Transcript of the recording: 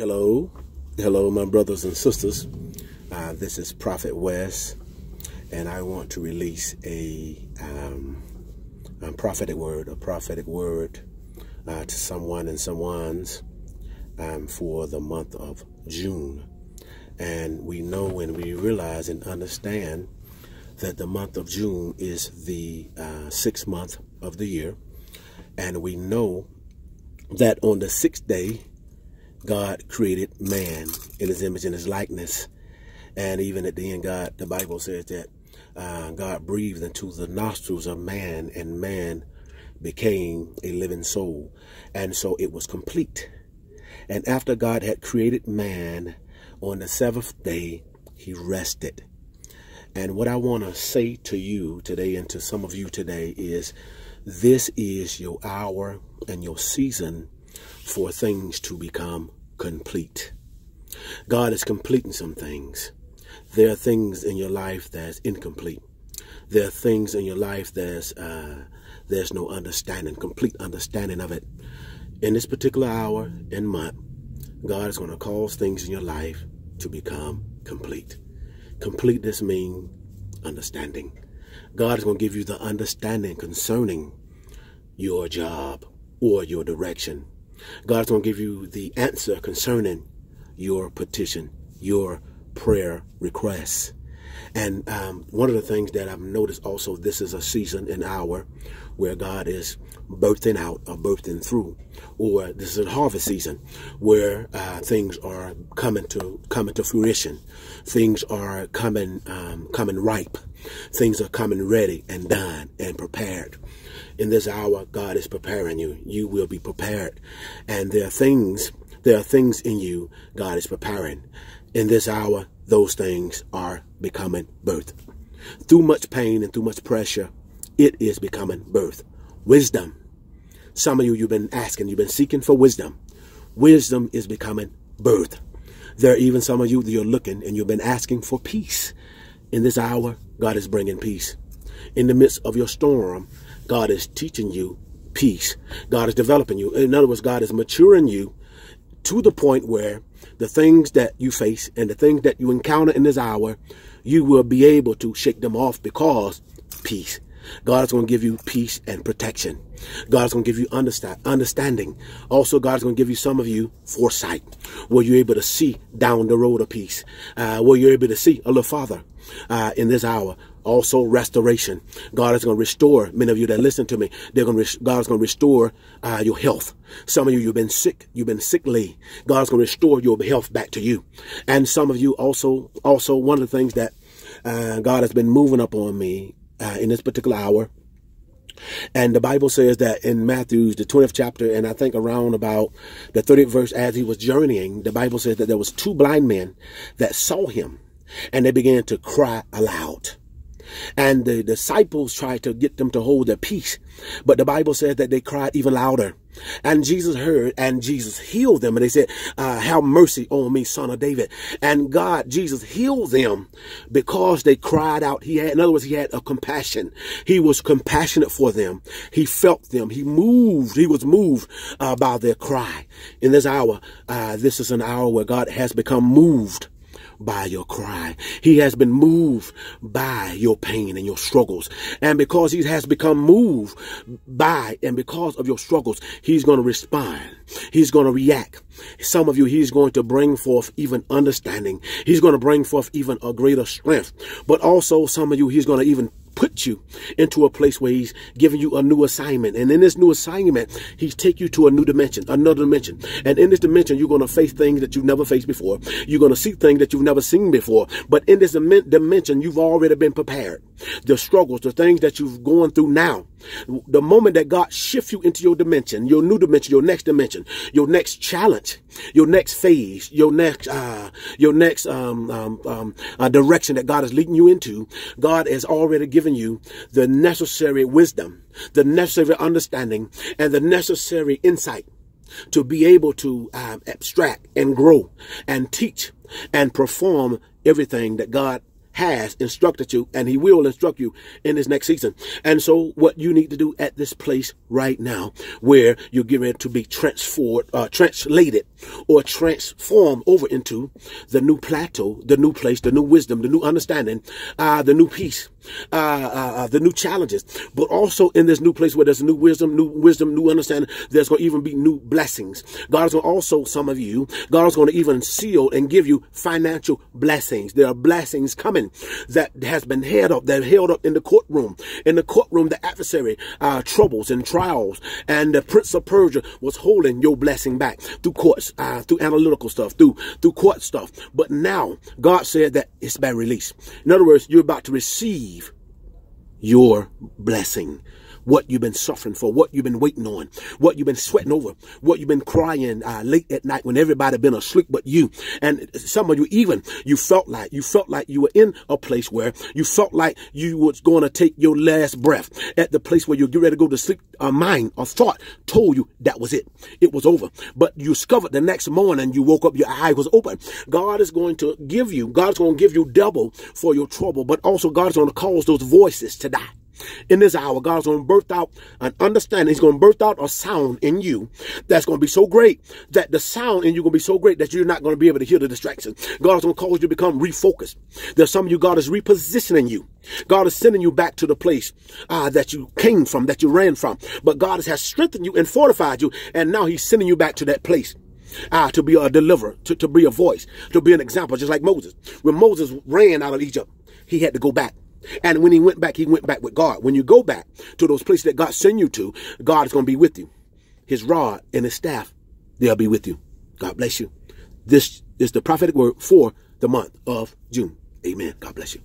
Hello, hello, my brothers and sisters. Uh, this is Prophet West, and I want to release a, um, a prophetic word, a prophetic word uh, to someone and someone's um, for the month of June. And we know and we realize and understand that the month of June is the uh, sixth month of the year. And we know that on the sixth day, God created man in his image and his likeness. And even at the end, God, the Bible says that uh, God breathed into the nostrils of man, and man became a living soul. And so it was complete. And after God had created man on the seventh day, he rested. And what I want to say to you today and to some of you today is this is your hour and your season for things to become complete. God is completing some things. There are things in your life that's incomplete. There are things in your life that's uh, there's no understanding, complete understanding of it. In this particular hour and month, God is going to cause things in your life to become complete. Completeness means understanding. God is going to give you the understanding concerning your job or your direction. God's going to give you the answer concerning your petition, your prayer requests. And um, one of the things that I've noticed also, this is a season, an hour, where God is birthing out or birthing through, or this is a harvest season where uh, things are coming to coming to fruition, things are coming um, coming ripe, things are coming ready and done and prepared. In this hour, God is preparing you. You will be prepared, and there are things there are things in you God is preparing. In this hour, those things are becoming birth. Through much pain and through much pressure, it is becoming birth. Wisdom. Some of you, you've been asking, you've been seeking for wisdom. Wisdom is becoming birth. There are even some of you that you're looking and you've been asking for peace. In this hour, God is bringing peace. In the midst of your storm, God is teaching you peace. God is developing you. In other words, God is maturing you to the point where the things that you face and the things that you encounter in this hour, you will be able to shake them off because peace. God is going to give you peace and protection. God is going to give you understand, understanding. Also, God is going to give you some of you foresight, where you're able to see down the road of peace, uh, where you're able to see a little farther uh, in this hour. Also, restoration. God is going to restore. Many of you that listen to me, they're going to. God is going to restore uh, your health. Some of you, you've been sick. You've been sickly. God is going to restore your health back to you. And some of you also, also one of the things that uh, God has been moving up on me uh, in this particular hour. And the Bible says that in Matthew's, the 20th chapter, and I think around about the 30th verse, as he was journeying, the Bible says that there was two blind men that saw him and they began to cry aloud. And the disciples tried to get them to hold their peace. But the Bible says that they cried even louder. And Jesus heard and Jesus healed them. And they said, uh, have mercy on me, son of David. And God, Jesus healed them because they cried out. He had, in other words, he had a compassion. He was compassionate for them. He felt them. He moved. He was moved uh, by their cry. In this hour, uh, this is an hour where God has become moved by your cry. He has been moved by your pain and your struggles. And because he has become moved by and because of your struggles, he's going to respond. He's going to react. Some of you, he's going to bring forth even understanding. He's going to bring forth even a greater strength. But also some of you, he's going to even put you into a place where he's giving you a new assignment. And in this new assignment, he's take you to a new dimension, another dimension. And in this dimension, you're going to face things that you've never faced before. You're going to see things that you've never seen before. But in this dimension, you've already been prepared. The struggles, the things that you've gone through now, the moment that God shifts you into your dimension, your new dimension, your next dimension, your next challenge, your next phase, your next, uh, your next um, um, um, uh, direction that God is leading you into, God has already given you the necessary wisdom, the necessary understanding, and the necessary insight to be able to um, abstract and grow and teach and perform everything that God has instructed you and he will instruct you in this next season. And so what you need to do at this place right now where you're getting to be transformed, uh, translated or transformed over into the new plateau, the new place, the new wisdom, the new understanding, uh, the new peace, uh, uh, uh the new challenges, but also in this new place where there's new wisdom, new wisdom, new understanding, there's going to even be new blessings. God is going to also, some of you, God is going to even seal and give you financial blessings. There are blessings coming that has been held up, that held up in the courtroom. In the courtroom, the adversary, uh, troubles and trials, and the prince of Persia was holding your blessing back through courts, uh, through analytical stuff, through, through court stuff. But now God said that it's been released. In other words, you're about to receive your blessing what you've been suffering for, what you've been waiting on, what you've been sweating over, what you've been crying uh, late at night when everybody been asleep but you. And some of you even, you felt like, you felt like you were in a place where you felt like you was going to take your last breath at the place where you get ready to go to sleep. A mind, a thought told you that was it. It was over. But you discovered the next morning you woke up, your eye was open. God is going to give you, God's going to give you double for your trouble, but also God's going to cause those voices to die in this hour, God's going to birth out an understanding. He's going to birth out a sound in you that's going to be so great that the sound in you going to be so great that you're not going to be able to hear the distractions. God's going to cause you to become refocused. There's some of you, God is repositioning you. God is sending you back to the place uh, that you came from, that you ran from. But God has strengthened you and fortified you. And now he's sending you back to that place. Ah, to be a deliverer, to, to be a voice, to be an example, just like Moses. When Moses ran out of Egypt, he had to go back. And when he went back, he went back with God. When you go back to those places that God sent you to, God is going to be with you. His rod and his staff, they'll be with you. God bless you. This is the prophetic word for the month of June. Amen. God bless you.